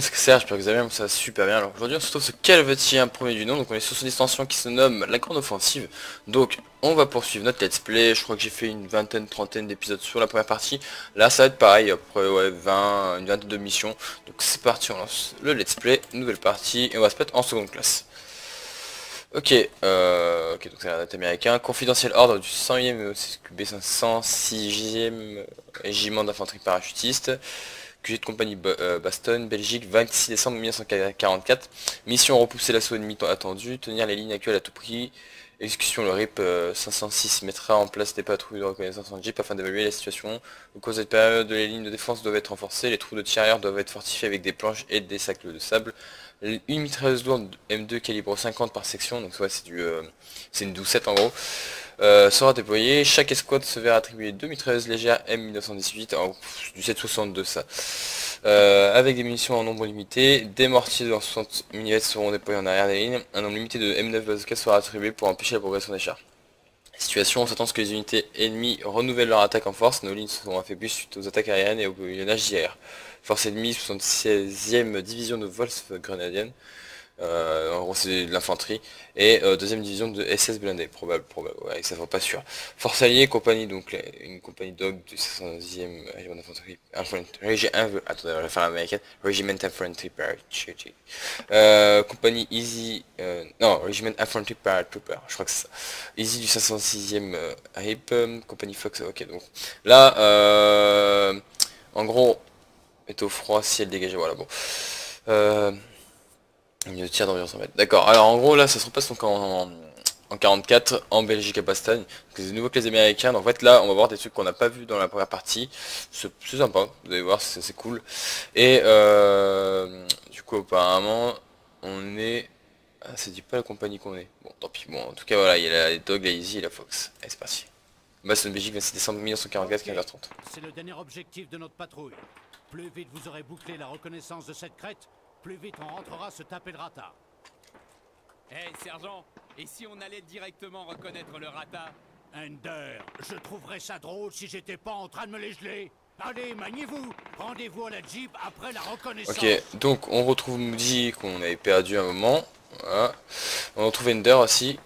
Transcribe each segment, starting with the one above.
c'est Serge, j'espère que vous allez bien, ça va super bien. Alors aujourd'hui on se retrouve sur Calvetti, un premier du nom, donc on est sur cette extension qui se nomme la grande offensive. Donc on va poursuivre notre let's play, je crois que j'ai fait une vingtaine, trentaine d'épisodes sur la première partie. Là ça va être pareil, après ouais, 20, une vingtaine de missions. Donc c'est parti, on lance le let's play, nouvelle partie, et on va se mettre en seconde classe. Ok, euh, ok, donc c'est un date américain. Confidentiel ordre du 100e CQB 506e régiment d'infanterie parachutiste. QG de compagnie euh, Baston, Belgique, 26 décembre 1944. Mission repousser l'assaut ennemi attendu, tenir les lignes actuelles à tout prix. Exécution, le RIP 506 euh, mettra en place des patrouilles de reconnaissance en jeep afin d'évaluer la situation. Au cours de cette période, les lignes de défense doivent être renforcées, les trous de tirailleurs doivent être fortifiés avec des planches et des sacs de sable. Une mitrailleuse lourde M2 calibre 50 par section, donc c'est du, euh, c'est une 12-7 en gros. Euh, sera déployé. Chaque escouade se verra attribuer deux mitrailleuses légères M1918, du 762 ça. Euh, avec des munitions en nombre limité, des mortiers de 60 mm seront déployés en arrière des lignes, un nombre limité de M9 bazooka sera attribué pour empêcher la progression des chars. Situation, on s'attend à ce que les unités ennemies renouvellent leur attaque en force, nos lignes seront affaiblies suite aux attaques aériennes et au bouillonnage d'IR. Force ennemie, 76e division de Wolf grenadienne. Euh, en gros c'est de l'infanterie. Et euh, deuxième division de SS blindé probable probable ouais ça va pas sûr. Force alliée compagnie donc une compagnie dog du 510e régiment d'infanterie attendez va faire l'américaine regiment infantry paratrooper. Euh, compagnie easy euh, non regiment infantry paratrooper je crois que c'est ça. Easy du 506e euh, compagnie fox ok donc là en gros est au froid ciel dégagé voilà bon euh, une tir d'environ 100 mètres. D'accord. Alors en gros là ça se repasse donc en, en 44 en Belgique à Bastogne. C'est nouveau que les Américains. Donc, en fait là on va voir des trucs qu'on n'a pas vu dans la première partie. C'est sympa. Vous allez voir c'est cool. Et euh, du coup apparemment on est. Ah, c'est dit pas la compagnie qu'on est. Bon tant pis. Bon en tout cas voilà il y a la Dog, la Easy et la Fox. Allez c'est parti. Bastogne Belgique 26 décembre 1944 15h30. C'est le dernier objectif de notre patrouille. Plus vite vous aurez bouclé la reconnaissance de cette crête, plus vite on rentrera se taper le rata. Hé, sergent, et si on allait directement reconnaître le rata? Ender, je trouverais ça drôle si j'étais pas en train de me les geler. Allez, maniez-vous Rendez-vous à la Jeep après la reconnaissance. Ok, donc on retrouve Moody qu'on avait perdu un moment. Voilà. On retrouve Ender aussi.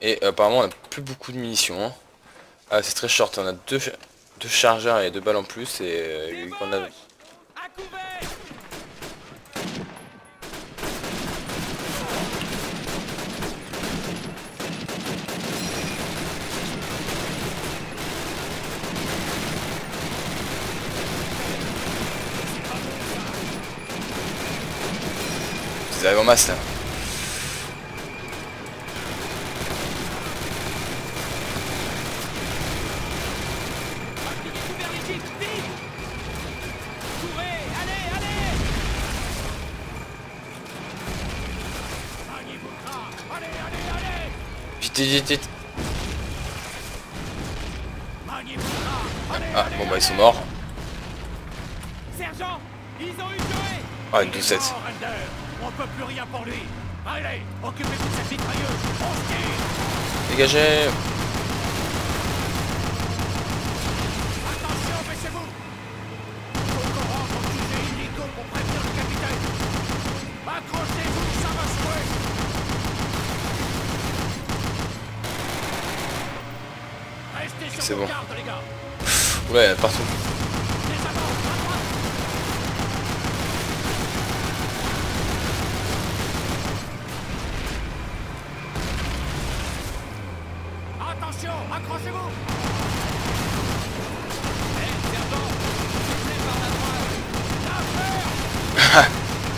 Et apparemment on n'a plus beaucoup de munitions. Hein. Ah c'est très short, on a deux, deux chargeurs et deux balles en plus et euh, qu'on a... Ils arrivent en masse là. Vite. Ah, bon bah ils sont morts. Sergent, ils ont eu. Ah, une 12-7. Plus rien pour lui. Allez, occupez-vous de cette mitrailleuse. On se. Dégagez. Attention, baissez-vous. Faut qu'on rentre au sujet illico pour prévenir le capitaine. Accrochez-vous, ça va jouer. Restez sur vos bon. gardes, les gars. Ouais, partout. Les avants, à droite. Attention, accrochez-vous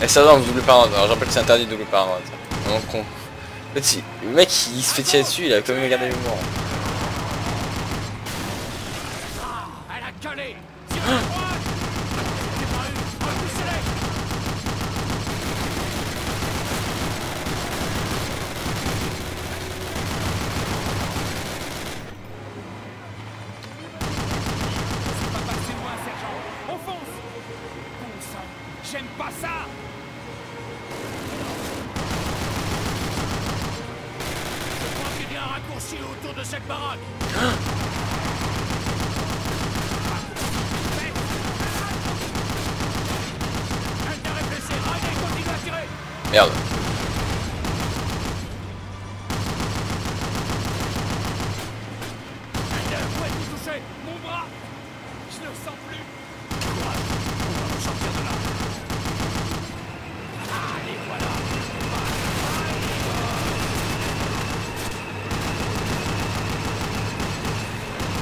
Et ça on double par. Alors je rappelle que c'est interdit de double par. Vraiment con. Le mec il se fait tirer dessus, il a quand même regardé le mouvement. J'aime pas ça. Je crois qu'il y a un raccourci autour de cette baraque. Hein Merde.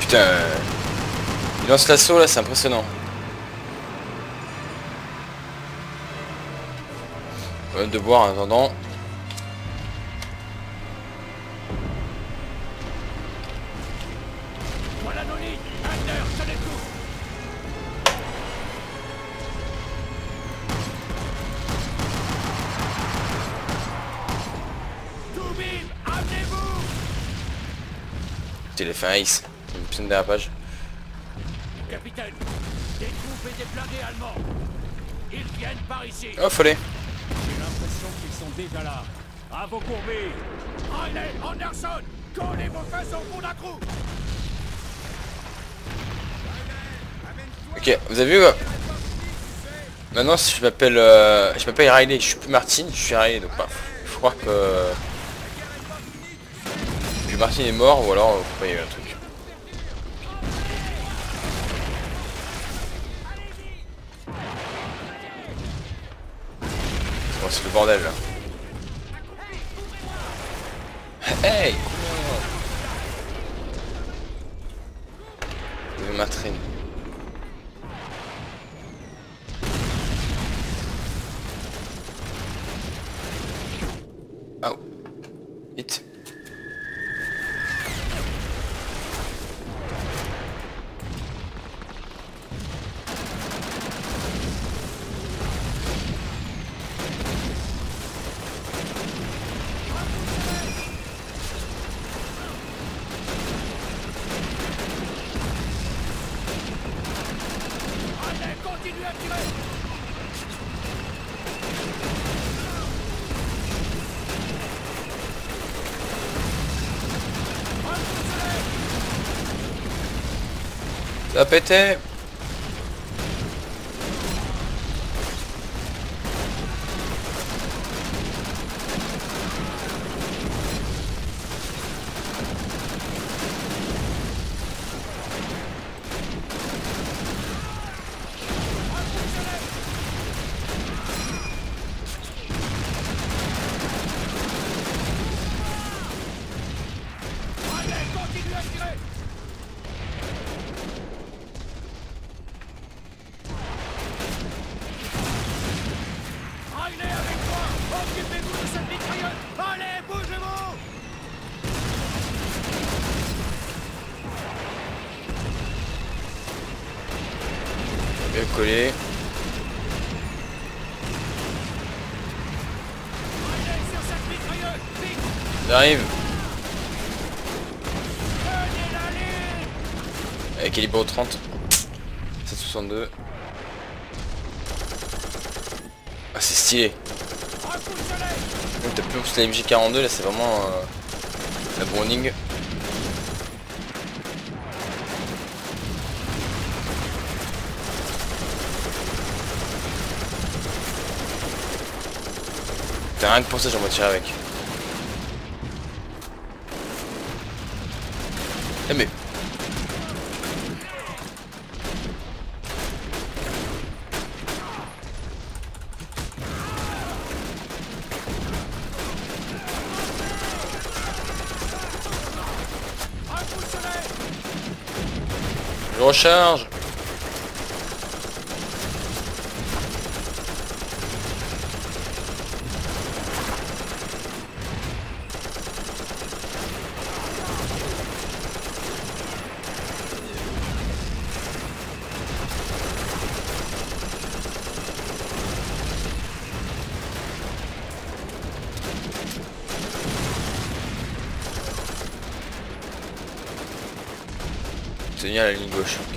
Putain. Il lance l'assaut là, c'est impressionnant. On va de boire en attendant. Téléphone Ice. Une putain de dérapage. Capitaine, des troupes et des blindés allemands. Ils viennent par ici. Oh, follet. J'ai l'impression qu'ils sont déjà là. À vos courbés Riley, Anderson, collez vos fesses au fond d'un trou. Ok, vous avez vu quoi? Maintenant, si je m'appelle, euh, je m'appelle Riley, je suis plus Martin, je suis Riley, donc bah, faut croire que que Martin est mort ou alors, faut pas y avoir un truc. C'est le bordel là. Hey Le matrine. Oh. Vite. Riley, continuez à tirer. Ça a pété Riley, continuez à tirer. Riley avec moi Occupez-vous de cette mitrailleuse Allez, bougez-vous Mitrailleuse Vite J'arrive. Avec calibre 30. 762. Ah c'est stylé. Donc t'as plus la MJ42 là c'est vraiment euh, la Browning. T'as rien que pour ça j'en tirer avec. Eh mais je recharge Bien la ligne.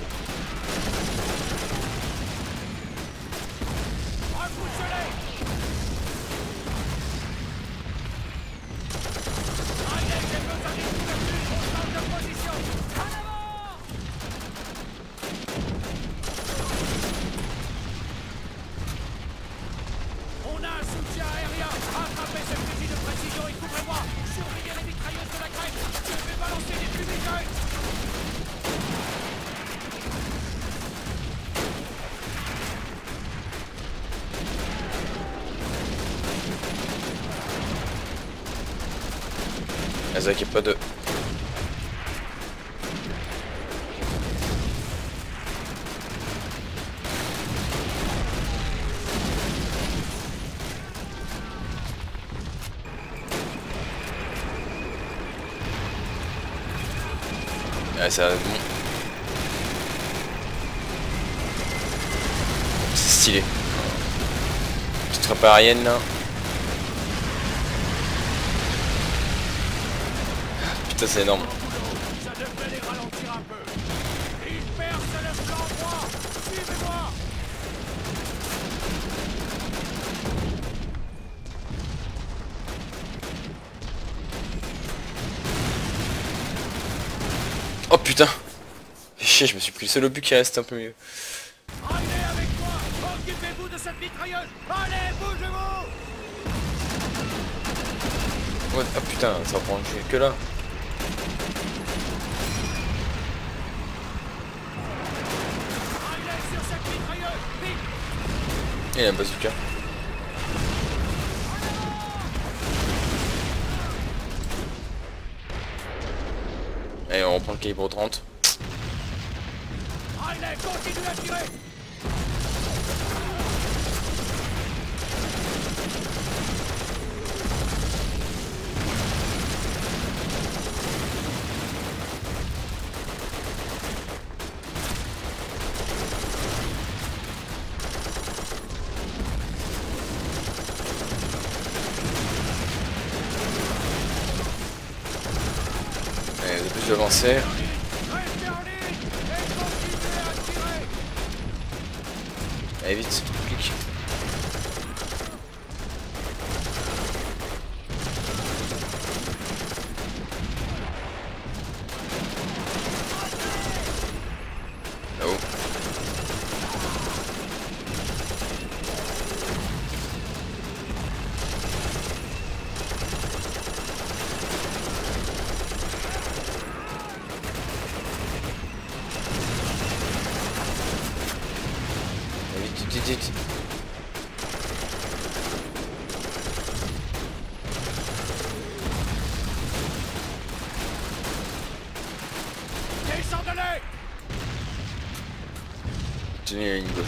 Azak est pas de... Ouais, ça va être bon. C'est stylé. Petite frappe aérienne là. Putain, c'est énorme. Ça devrait les ralentir un peu. Ils percent le droit. Suivez-moi. Oh putain Chier, je me suis pris le seul obus qui reste un peu mieux. Allez Oh putain, ça va prendre que là. Il a un bazooka. Allez, on reprend le calibre 30. Allez, continuez à tirer. Allez, de plus j'avançais. Restez en ligne et continuez à tirer. Allez vite, Allez, Vite, vite, vite, vite.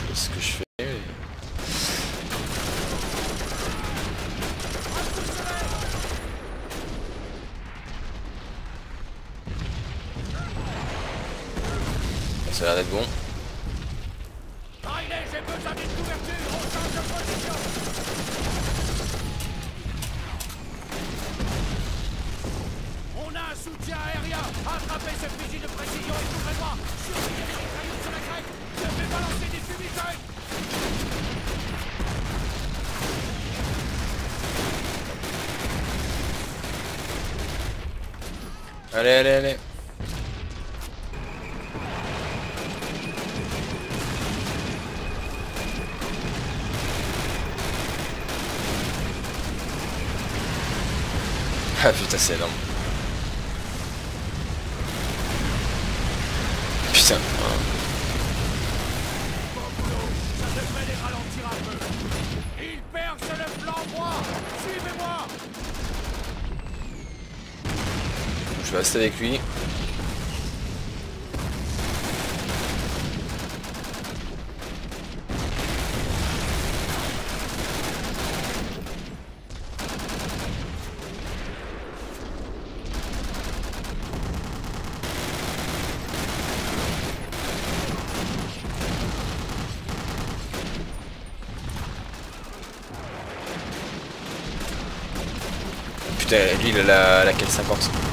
Descendez-les. Soutien aérien. Attrapez ce fusil de précision et couvrez-moi. Surveillez les sur la crête. Je vais balancer des fumigènes. Allez, allez, allez. Ah putain, c'est énorme. Suivez-moi. Je vais rester avec lui. Putain, lui il a la, la 450.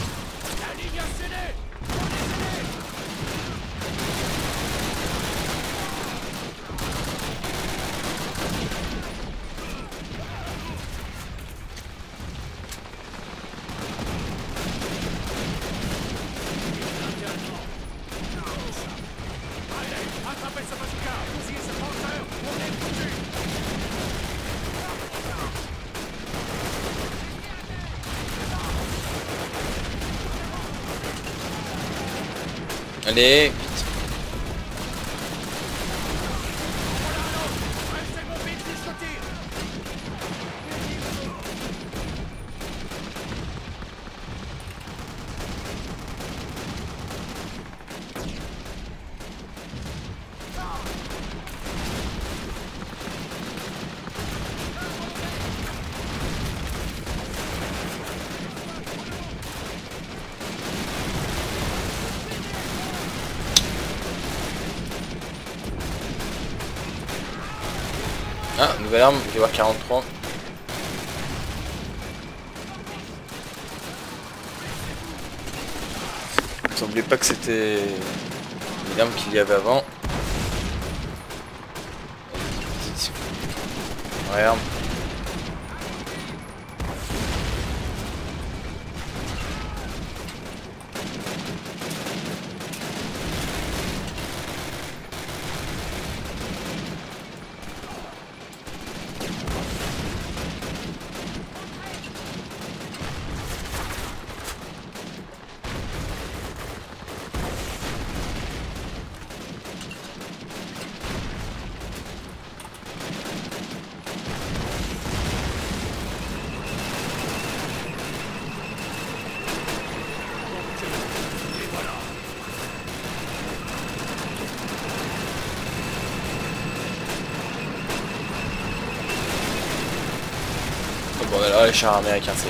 Allez, vite. Ah, nouvelle arme, je vais voir 43. Il semblait pas que c'était une arme qu'il y avait avant. Ouais, arme. Oh, bon, là, les chars américains, c'est...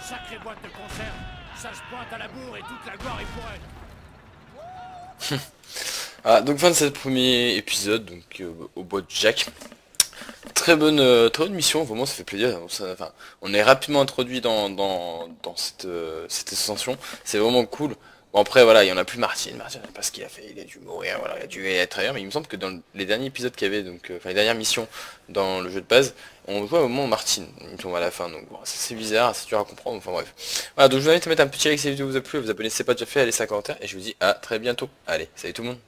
Sacrée boîte de conserve. Ça se pointe à la bourre et toute la gloire est pour elle. Ah, donc fin de ce premier épisode, donc euh, au bois de Jack. Très bonne, euh, très bonne mission, vraiment ça fait plaisir. Enfin, on est rapidement introduit dans, dans, cette, euh, cette ascension, c'est vraiment cool. Bon après voilà, il y en a plus Martin, Martin, je sais pas ce qu'il a fait, il a dû mourir, voilà, il a dû être ailleurs, mais il me semble que dans les derniers épisodes qu'il y avait, donc, euh, enfin les dernières missions dans le jeu de base, on voit au moment Martin, il semble à la fin, donc bon, c'est bizarre, c'est dur à comprendre, enfin bref. Voilà, donc je vous invite à mettre un petit like si la vidéo vous a plu, vous abonner si c'est pas déjà fait, à laisser un commentaire, et je vous dis à très bientôt. Allez, salut tout le monde